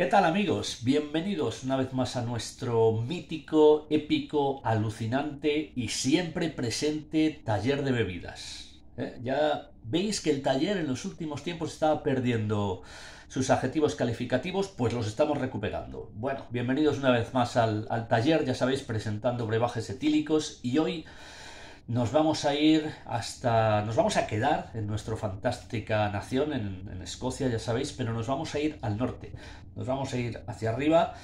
¿Qué tal amigos? Bienvenidos una vez más a nuestro mítico, épico, alucinante y siempre presente taller de bebidas. ¿Eh? Ya veis que el taller en los últimos tiempos estaba perdiendo sus adjetivos calificativos, pues los estamos recuperando. Bueno, bienvenidos una vez más al, al taller, ya sabéis, presentando brebajes etílicos y hoy nos vamos a ir hasta. Nos vamos a quedar en nuestra fantástica nación, en, Escocia, ya sabéis, pero nos vamos a ir al norte. Nos vamos a ir hacia arriba.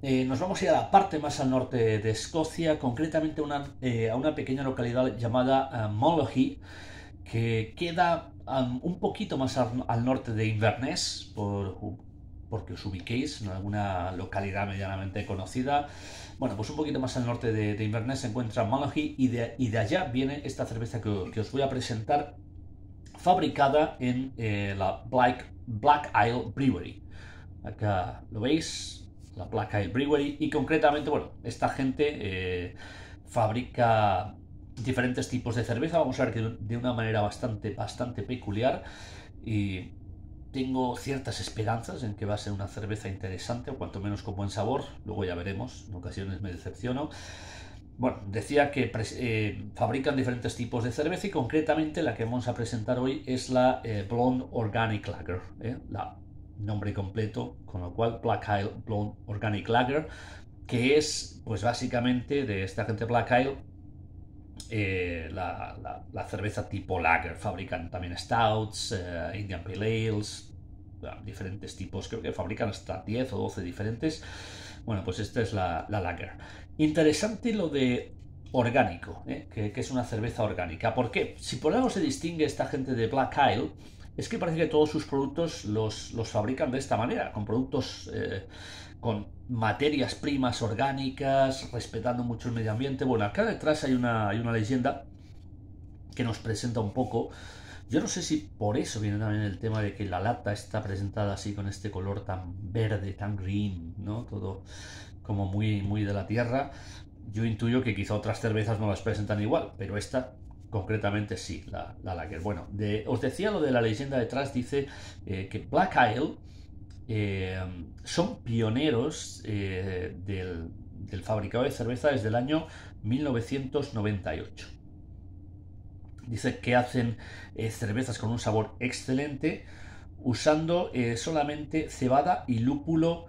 Eh, nos vamos a ir a la parte más al norte de Escocia, concretamente eh, a una pequeña localidad llamada uh, que queda um, un poquito más al, norte de Inverness, por, porque os ubiquéis en alguna localidad medianamente conocida. Bueno, pues un poquito más al norte de, Inverness se encuentra Malachi y de, y de allá viene esta cerveza que, os voy a presentar, fabricada en eh, la Black, Black Isle Brewery. Acá lo veis, la Black Isle Brewery, y concretamente, bueno, esta gente eh, fabrica diferentes tipos de cerveza, vamos a ver que de una manera bastante, bastante peculiar, y tengo ciertas esperanzas en que va a ser una cerveza interesante, o cuanto menos con buen sabor. Luego ya veremos, en ocasiones me decepciono. Bueno, decía que eh, fabrican diferentes tipos de cerveza y concretamente la que vamos a presentar hoy es la eh, Blonde Organic Lager, ¿eh? nombre completo, con lo cual Black Isle Blonde Organic Lager, que es pues básicamente de esta gente Black Isle eh, la, cerveza tipo lager. Fabrican también stouts, eh, Indian Pale Ales, diferentes tipos. Creo que fabrican hasta 10 o 12 diferentes. Bueno, pues esta es la, lager. Interesante lo de orgánico, ¿eh? que, es una cerveza orgánica. ¿Por qué? Si por algo se distingue esta gente de Black Isle, es que parece que todos sus productos los, los fabrican de esta manera, con productos con materias primas orgánicas, respetando mucho el medio ambiente. Bueno, acá detrás hay una, hay una leyenda que nos presenta un poco. Yo no sé si por eso viene también el tema de que la lata está presentada así con este color tan verde, tan green, ¿no? Todo como muy, muy de la tierra. Yo intuyo que quizá otras cervezas no las presentan igual, pero esta concretamente sí, la, la lager. Bueno, de, os decía lo de la leyenda detrás, dice eh, que Black Isle eh, son pioneros eh, del, fabricado de cerveza desde el año 1998. Dice que hacen cervezas con un sabor excelente usando solamente cebada y lúpulo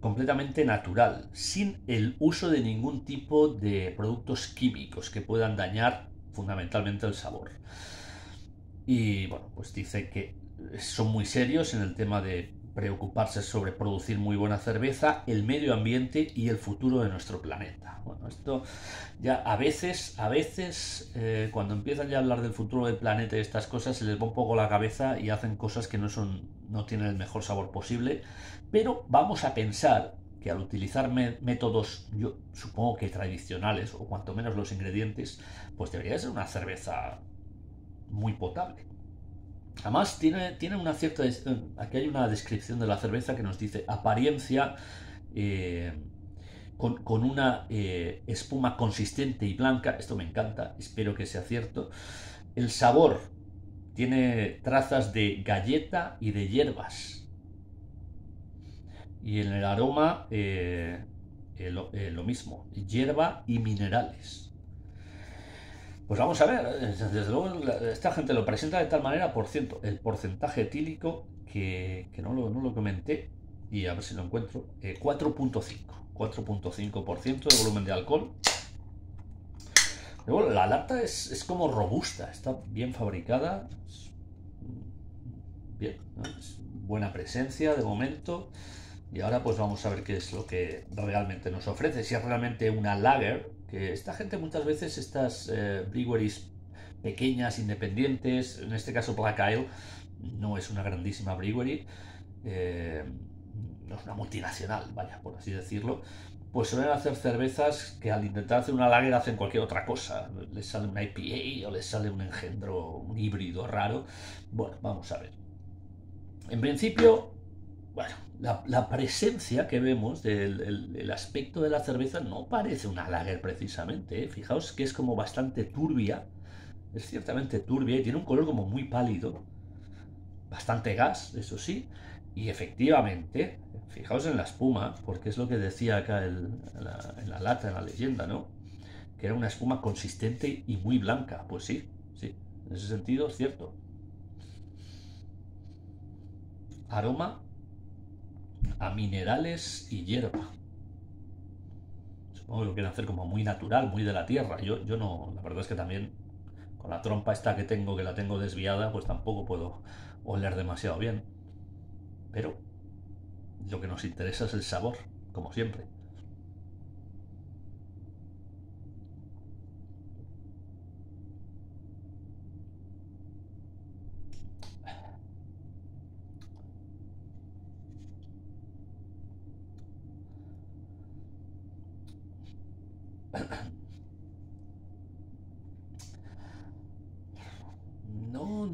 completamente natural, sin el uso de ningún tipo de productos químicos que puedan dañar fundamentalmente el sabor. Y bueno, pues dice que son muy serios en el tema de preocuparse sobre producir muy buena cerveza, el medio ambiente y el futuro de nuestro planeta. Bueno, esto ya a veces, a veces, eh, cuando empiezan ya a hablar del futuro del planeta y estas cosas, se les va un poco la cabeza y hacen cosas que no son, no tienen el mejor sabor posible. Pero vamos a pensar que al utilizar métodos, yo supongo que tradicionales, o cuanto menos los ingredientes, pues debería ser una cerveza muy potable. Además, tiene, una cierta. Eh, aquí hay una descripción de la cerveza que nos dice apariencia eh, con, una eh, espuma consistente y blanca. Esto me encanta, espero que sea cierto. El sabor tiene trazas de galleta y de hierbas. Y en el aroma, lo mismo, hierba y minerales. Pues vamos a ver, desde luego esta gente lo presenta de tal manera, por ciento, el porcentaje etílico que, no, lo, no, lo, comenté, y a ver si lo encuentro, 4.5, eh, 4.5% de volumen de alcohol. Luego la lata es, como robusta, está bien fabricada, bien, buena presencia de momento. Y ahora pues vamos a ver qué es lo que realmente nos ofrece. Si es realmente una lager, que esta gente muchas veces, estas eh, breweries pequeñas, independientes, en este caso Black Isle, no es una grandísima brewery, eh, no es una multinacional, vaya, por así decirlo, pues suelen hacer cervezas que al intentar hacer una lager hacen cualquier otra cosa. Les sale un IPA o les sale un engendro, un híbrido raro. Bueno, vamos a ver. En principio, bueno, la, presencia que vemos del aspecto de la cerveza no parece una lager precisamente. ¿eh? Fijaos que es como bastante turbia. Es ciertamente turbia y tiene un color como muy pálido. Bastante gas, eso sí. Y efectivamente, fijaos en la espuma, porque es lo que decía acá en, la, en la lata, en la leyenda, ¿no? Que era una espuma consistente y muy blanca. Pues sí, sí, en ese sentido es cierto. Aroma a minerales y hierba. Supongo que lo quieren hacer como muy natural, muy de la tierra. Yo, yo no, la verdad es que también con la trompa esta que tengo, que la tengo desviada, pues tampoco puedo oler demasiado bien. Pero lo que nos interesa es el sabor, como siempre.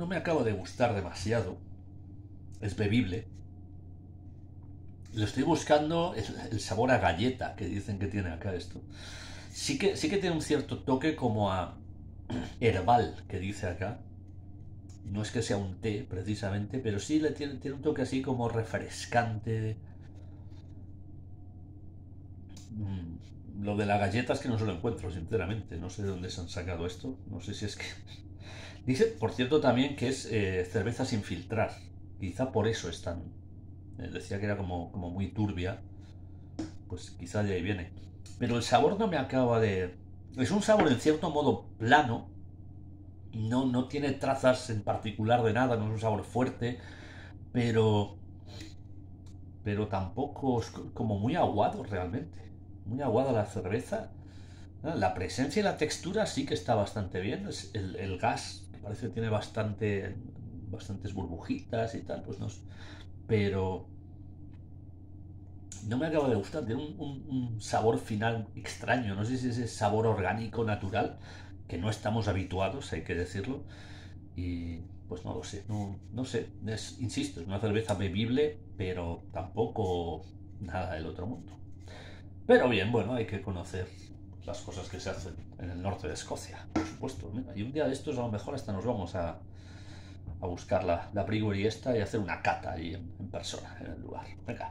No, me acabo de gustar demasiado. Es bebible. Lo estoy buscando el, sabor a galleta que dicen que tiene acá esto. Sí que, sí que tiene un cierto toque como a herbal que dice acá. No es que sea un té precisamente, pero sí le tiene, tiene un toque así como refrescante. Mm, lo de la galleta es que no se lo encuentro, sinceramente. No sé de dónde se han sacado esto. No sé si es que... Dice, por cierto, también que es eh, cerveza sin filtrar. Quizá por eso es tan... Eh, decía que era como, muy turbia. Pues quizá de ahí viene. Pero el sabor no me acaba de... Es un sabor en cierto modo plano. No, no tiene trazas en particular de nada, no es un sabor fuerte. Pero... Pero tampoco es como muy aguado realmente muy aguada la cerveza. La presencia y la textura sí que está bastante bien. El, gas, parece que tiene bastante, bastantes burbujitas y tal, pues no. Pero no me acaba de gustar. Tiene un, sabor final extraño. No sé si es ese sabor orgánico, natural, que no estamos habituados, hay que decirlo. Y pues no lo sé. No, no sé. insisto, es una cerveza bebible, pero tampoco nada del otro mundo. Pero bien, bueno, hay que conocer las cosas que se hacen en el norte de Escocia, por supuesto. y un día de estos a lo mejor hasta nos vamos a, a buscar la, la esta y hacer una cata ahí en, en persona, en el lugar. Venga.